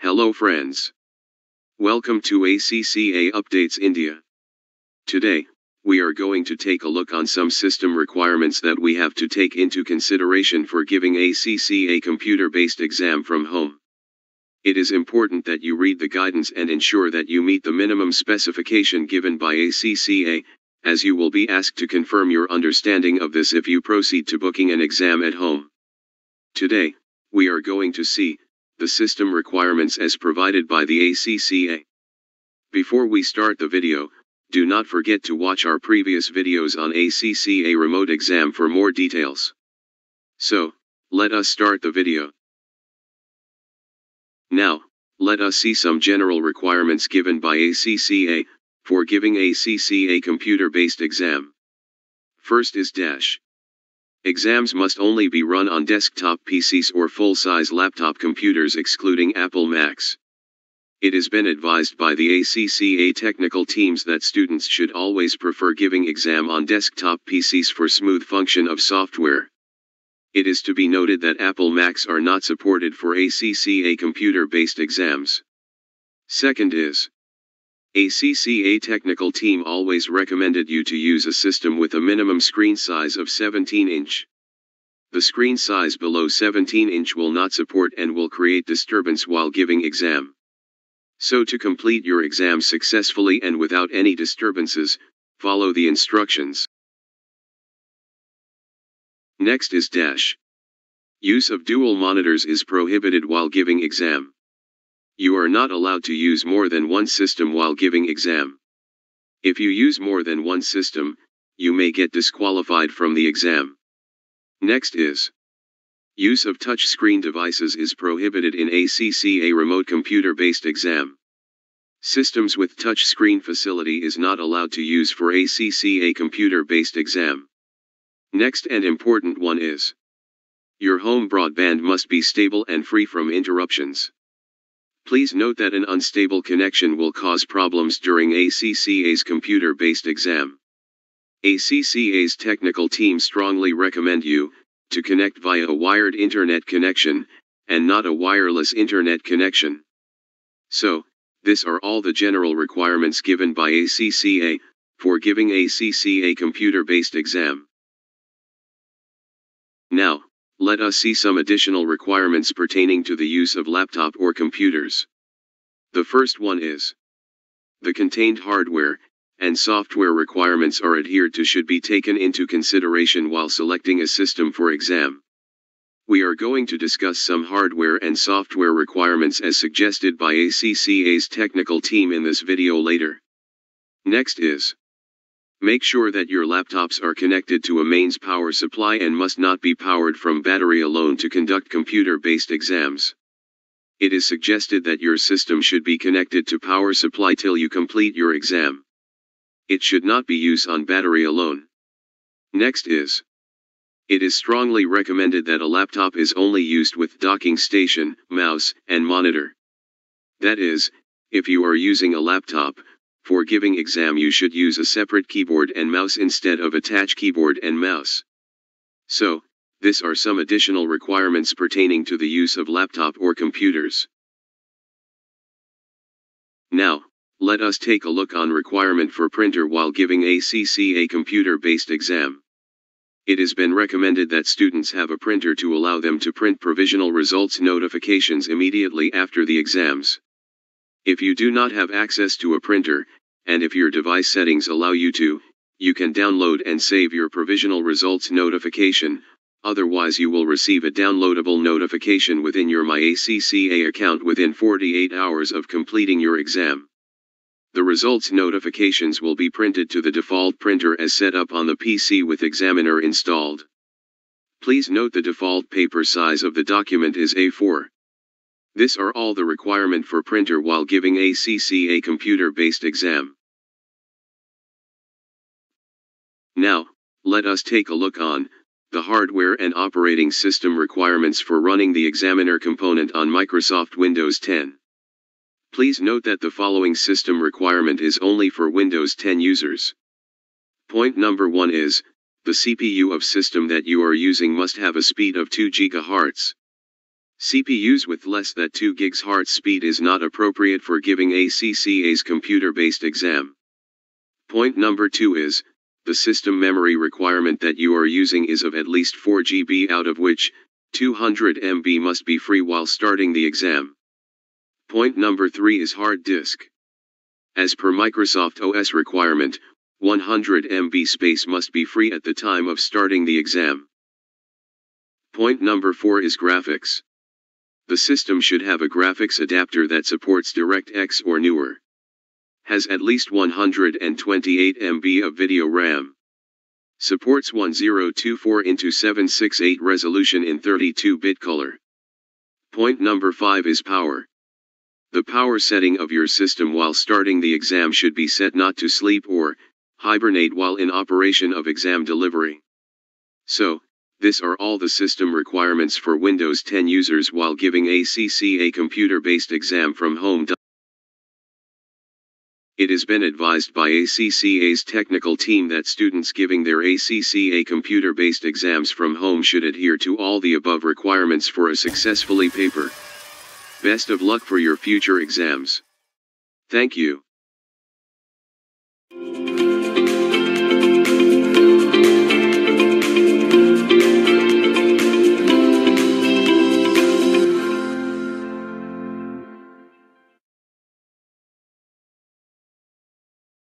Hello friends. Welcome to ACCA Updates India. Today, we are going to take a look on some system requirements that we have to take into consideration for giving ACCA computer-based exam from home. It is important that you read the guidance and ensure that you meet the minimum specification given by ACCA, as you will be asked to confirm your understanding of this if you proceed to booking an exam at home. Today, we are going to see the system requirements as provided by the ACCA. Before we start the video, do not forget to watch our previous videos on ACCA remote exam for more details. So, let us start the video. Now, let us see some general requirements given by ACCA, for giving ACCA computer-based exam. First is dash. Exams must only be run on desktop PCs or full-size laptop computers excluding Apple Macs. It has been advised by the ACCA technical teams that students should always prefer giving exam on desktop PCs for smooth function of software. It is to be noted that Apple Macs are not supported for ACCA computer-based exams. Second is, ACCA technical team always recommended you to use a system with a minimum screen size of 17 inch. The screen size below 17 inch will not support and will create disturbance while giving exam. So to complete your exam successfully and without any disturbances, follow the instructions. Next is dash. Use of dual monitors is prohibited while giving exam. You are not allowed to use more than one system while giving exam. If you use more than one system, you may get disqualified from the exam. Next is Use of touch screen devices is prohibited in ACCA remote computer-based exam. Systems with touch screen facility is not allowed to use for ACCA computer-based exam. Next and important one is Your home broadband must be stable and free from interruptions. Please note that an unstable connection will cause problems during ACCA's computer-based exam. ACCA's technical team strongly recommend you to connect via a wired internet connection and not a wireless internet connection. So, this are all the general requirements given by ACCA for giving ACCA computer-based exam. Now, let us see some additional requirements pertaining to the use of laptop or computers. The first one is the contained hardware and software requirements are adhered to should be taken into consideration while selecting a system for exam. We are going to discuss some hardware and software requirements as suggested by ACCA's technical team in this video later. Next is Make sure that your laptops are connected to a mains power supply and must not be powered from battery alone to conduct computer-based exams. It is suggested that your system should be connected to power supply till you complete your exam. It should not be used on battery alone. Next is it is strongly recommended that a laptop is only used with docking station, mouse, and monitor. That is, if you are using a laptop, for giving exam you should use a separate keyboard and mouse instead of attach keyboard and mouse. So, this are some additional requirements pertaining to the use of laptop or computers. Now, let us take a look on requirement for printer while giving ACCA computer-based exam. It has been recommended that students have a printer to allow them to print provisional results notifications immediately after the exams. If you do not have access to a printer, and if your device settings allow you to, you can download and save your provisional results notification, otherwise you will receive a downloadable notification within your MyACCA account within 48 hours of completing your exam. The results notifications will be printed to the default printer as set up on the PC with examiner installed. Please note the default paper size of the document is A4. This are all the requirement for printer while giving ACCA computer-based exam. Now, let us take a look on the hardware and operating system requirements for running the examiner component on Microsoft Windows 10. Please note that the following system requirement is only for Windows 10 users. Point number 1 is, the CPU of system that you are using must have a speed of 2 GHz. CPUs with less than 2 GHz speed is not appropriate for giving ACCA's computer-based exam. Point number 2 is, the system memory requirement that you are using is of at least 4 GB out of which, 200 MB must be free while starting the exam. Point number 3 is hard disk. As per Microsoft OS requirement, 100 MB space must be free at the time of starting the exam. Point number 4 is graphics. The system should have a graphics adapter that supports DirectX or newer. Has at least 128 MB of video RAM. Supports 1024 x 768 resolution in 32-bit color. Point number 5 is power. The power setting of your system while starting the exam should be set not to sleep or hibernate while in operation of exam delivery. So, this are all the system requirements for Windows 10 users while giving ACCA computer-based exam from home. It has been advised by ACCA's technical team that students giving their ACCA computer-based exams from home should adhere to all the above requirements for a successfully paper. Best of luck for your future exams. Thank you.